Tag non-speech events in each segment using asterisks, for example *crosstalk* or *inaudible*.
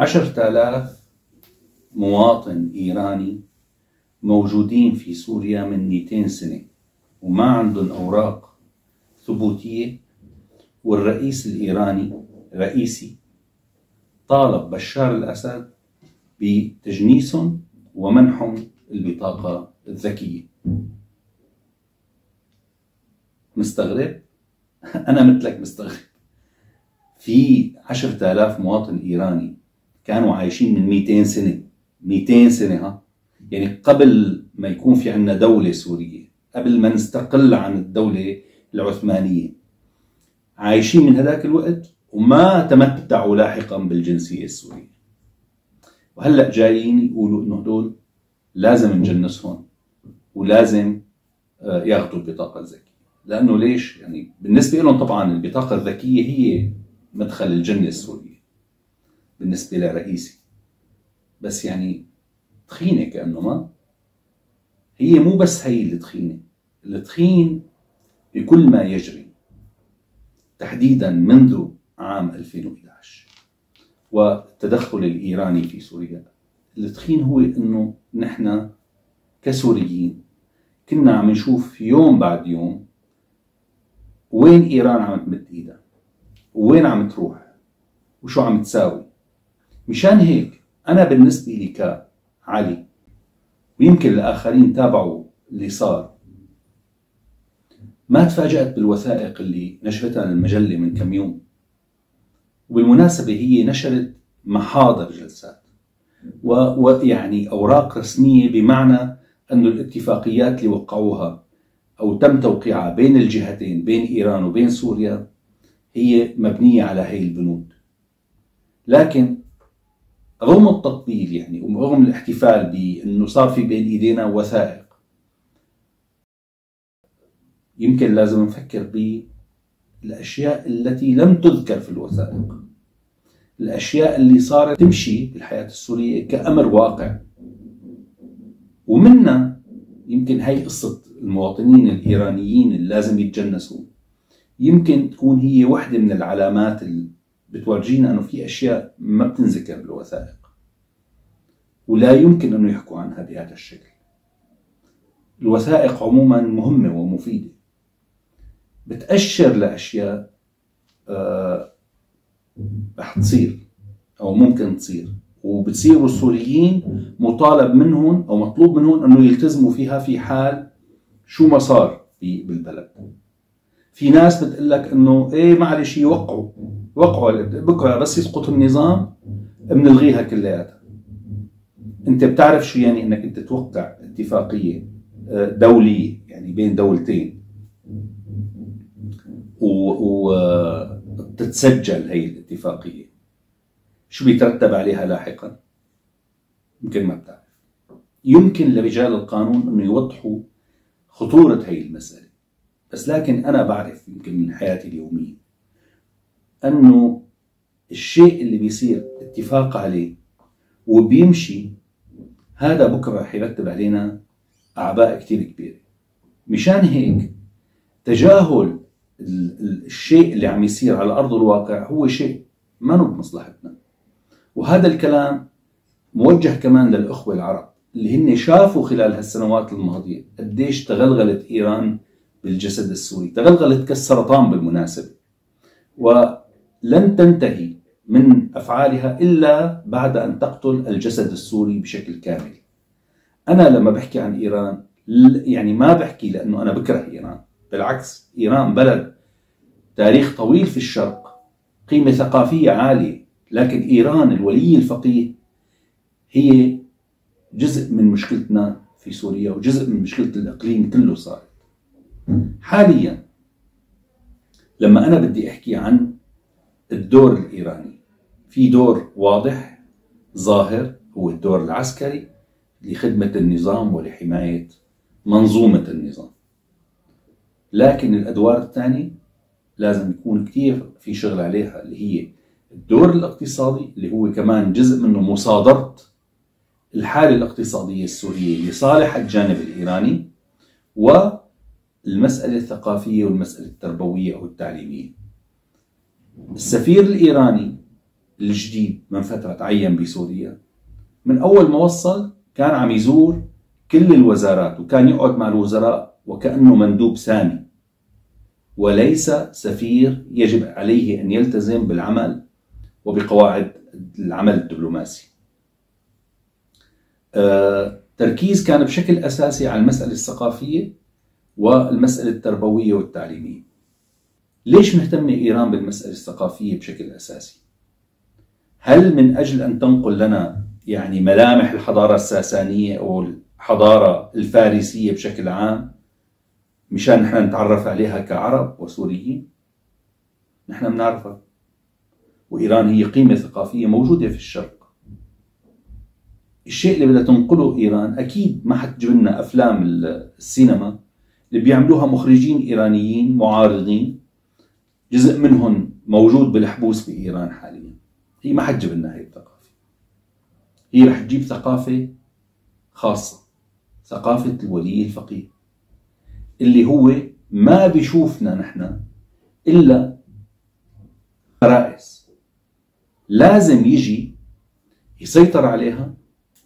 عشرة آلاف مواطن إيراني موجودين في سوريا من 200 سنة وما عندهم أوراق ثبوتية. والرئيس الإيراني رئيسي طالب بشار الأسد بتجنيسهم ومنحهم البطاقة الذكية. مستغرب؟ *laughs* أنا مثلك مستغرب. في عشرة آلاف مواطن إيراني كانوا عايشين من 200 سنة. 200 سنة ها. يعني قبل ما يكون في عندنا دولة سورية قبل ما نستقل عن الدولة العثمانية. عايشين من هذاك الوقت وما تمتعوا لاحقا بالجنسية السورية. وهلأ جايين يقولوا إنه هدول لازم نجنسهم ولازم آه، ياخذوا البطاقة الذكية. لأنه ليش؟ يعني بالنسبة لهم طبعا البطاقة الذكية هي مدخل الجنة السورية. بالنسبة لرئيسي. بس يعني تخينة كأنه ما هي مو بس هي اللي تخينة التخين بكل ما يجري تحديدا منذ عام 2011 والتدخل الإيراني في سوريا. التخين هو أنه نحن كسوريين كنا عم نشوف يوم بعد يوم وين إيران عم تمد إيدها وين عم تروح وشو عم تساوي. مشان هيك أنا بالنسبة لي كعلي ويمكن الآخرين تابعوا اللي صار. ما تفاجأت بالوثائق اللي نشرتها المجلة من كم يوم. وبالمناسبة هي نشرت محاضر جلسات ويعني أوراق رسمية بمعنى أن الاتفاقيات اللي وقعوها أو تم توقيعها بين الجهتين بين إيران وبين سوريا هي مبنية على هي البنود. لكن رغم التطبيل يعني ورغم الاحتفال بأنه صار في بين إيدينا وثائق يمكن لازم نفكر بالأشياء التي لم تذكر في الوثائق الأشياء اللي صارت تمشي بالحياة السورية كأمر واقع. ومنها يمكن هي قصة المواطنين الإيرانيين اللي لازم يتجنسوا يمكن تكون هي واحدة من العلامات اللي بتورجينا أنه في أشياء ما بتنذكر بالوثائق ولا يمكن أنه يحكوا عنها بهذا الشكل. الوثائق عموما مهمة ومفيدة. بتأشر لأشياء آه رح تصير أو ممكن تصير. وبتصيروا السوريين مطالب منهم أو مطلوب منهم أنه يلتزموا فيها في حال شو ما صار بالبلد. في ناس بتقول لك أنه إيه معلش يوقعوا. وقعوا بكره بس يسقط النظام بنلغيها كلياتها انت بتعرف شو يعني انك انت توقع اتفاقية آه، دولية يعني بين دولتين. وتتسجل هي الاتفاقية. شو بيترتب عليها لاحقا؟ يمكن ما بتعرف. يمكن لرجال القانون إنه يوضحوا خطورة هي المسألة. بس لكن أنا بعرف يمكن من حياتي اليومية أنه الشيء اللي بيصير اتفاق عليه وبيمشي هذا بكرة حيرتب علينا أعباء كتير كبيرة. مشان هيك تجاهل الشيء اللي عم يصير على أرض الواقع هو شيء ما بمصلحتنا وهذا الكلام موجه كمان للأخوة العرب اللي هن شافوا خلال هالسنوات الماضية قديش تغلغلت إيران بالجسد السوري تغلغلت كالسرطان بالمناسبة. ولن تنتهي من أفعالها إلا بعد أن تقتل الجسد السوري بشكل كامل. أنا لما بحكي عن إيران يعني ما بحكي لأنه أنا بكره إيران. بالعكس إيران بلد تاريخ طويل في الشرق قيمة ثقافية عالية لكن إيران الولي الفقيه هي جزء من مشكلتنا في سوريا وجزء من مشكلة الإقليم كله صارت. حاليا لما أنا بدي أحكي عن الدور الإيراني. في دور واضح ظاهر هو الدور العسكري لخدمة النظام ولحماية منظومة النظام. لكن الأدوار الثانية لازم يكون كثير في شغل عليها اللي هي الدور الاقتصادي اللي هو كمان جزء منه مصادرة الحالة الاقتصادية السورية لصالح الجانب الإيراني والمسألة الثقافية والمسألة التربوية أو التعليمية. السفير الإيراني الجديد من فترة تعين بسوريا من أول ما وصل كان عم يزور كل الوزارات وكان يقعد مع الوزراء وكأنه مندوب سامي. وليس سفير يجب عليه أن يلتزم بالعمل وبقواعد العمل الدبلوماسي. آه، تركيز كان بشكل أساسي على المسألة الثقافية والمسألة التربوية والتعليمية. ليش مهتمة إيران بالمسألة الثقافية بشكل أساسي؟ هل من أجل أن تنقل لنا يعني ملامح الحضارة الساسانية أو الحضارة الفارسية بشكل عام مشان نحن نتعرف عليها كعرب وسوريين؟ نحن بنعرفها. وإيران هي قيمة ثقافية موجودة في الشرق. الشيء اللي بدها تنقله إيران أكيد ما حتجيب لنا أفلام السينما اللي بيعملوها مخرجين إيرانيين معارضين جزء منهم موجود بالحبوس بإيران حاليا. هي ما حتجيب لنا هي الثقافة. هي رح تجيب ثقافة خاصة ثقافة الولي الفقيه اللي هو ما بيشوفنا نحن إلا فرائس لازم يجي يسيطر عليها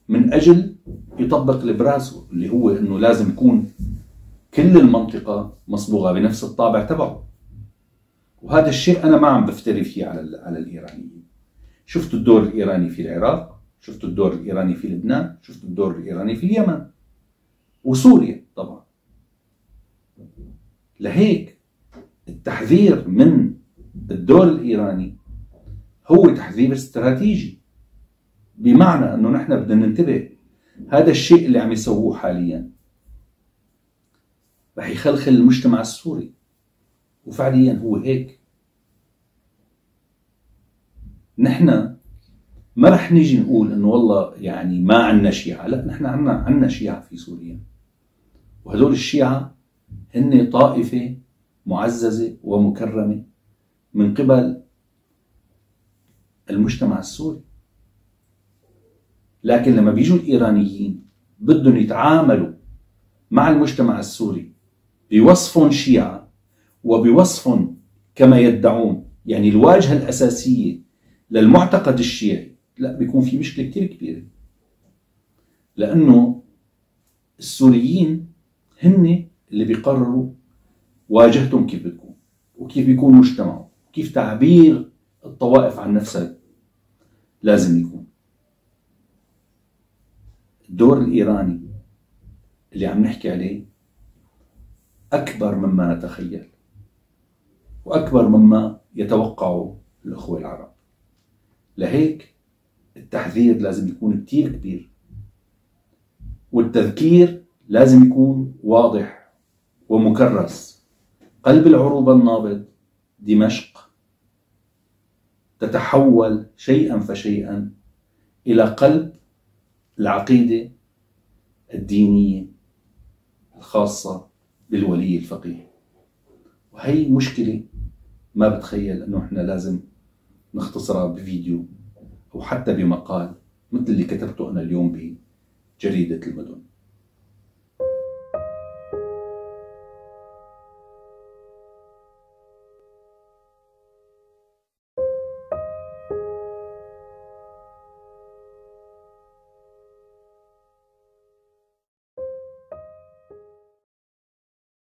من أجل يطبق اللي براسه اللي هو إنه لازم يكون كل المنطقة مصبوغة بنفس الطابع تبعه. وهذا الشيء أنا ما عم بفتري فيه على على الإيرانيين. شفتوا الدور الإيراني في العراق شفتوا الدور الإيراني في لبنان شفتوا الدور الإيراني في اليمن وسوريا طبعا. لهيك التحذير من الدور الإيراني هو تحذير استراتيجي بمعنى أنه نحن بدنا ننتبه هذا الشيء اللي عم يسووه حاليا. رح يخلخل المجتمع السوري. وفعليا هو هيك. نحن ما رح نيجي نقول إنه والله يعني ما عندنا شيعة. لا نحن عندنا عندنا شيعة في سوريا. وهدول الشيعة هن طائفة معززة ومكرمة من قبل المجتمع السوري. لكن لما بيجوا الإيرانيين بدهم يتعاملوا مع المجتمع السوري بوصفهم شيعة وبوصفهم كما يدعون. يعني الواجهة الأساسية للمعتقد الشيعي. لا بيكون في مشكلة كتير كبيرة. لأنه السوريين هن اللي بيقرروا واجهتهم كيف بتكون وكيف بيكون مجتمعهم. كيف تعبير الطوائف عن نفسها لازم يكون. الدور الإيراني اللي عم نحكي عليه أكبر مما نتخيل. وأكبر مما يتوقعه الأخوة العرب. لهيك التحذير لازم يكون كتير كبير. والتذكير لازم يكون واضح ومكرس. قلب العروبة النابض دمشق تتحول شيئا فشيئا إلى قلب العقيدة الدينية الخاصة بالولي الفقيه. وهي مشكلة ما بتخيل إنه إحنا لازم نختصرها بفيديو أو حتى بمقال مثل اللي كتبته أنا اليوم بجريدة المدن.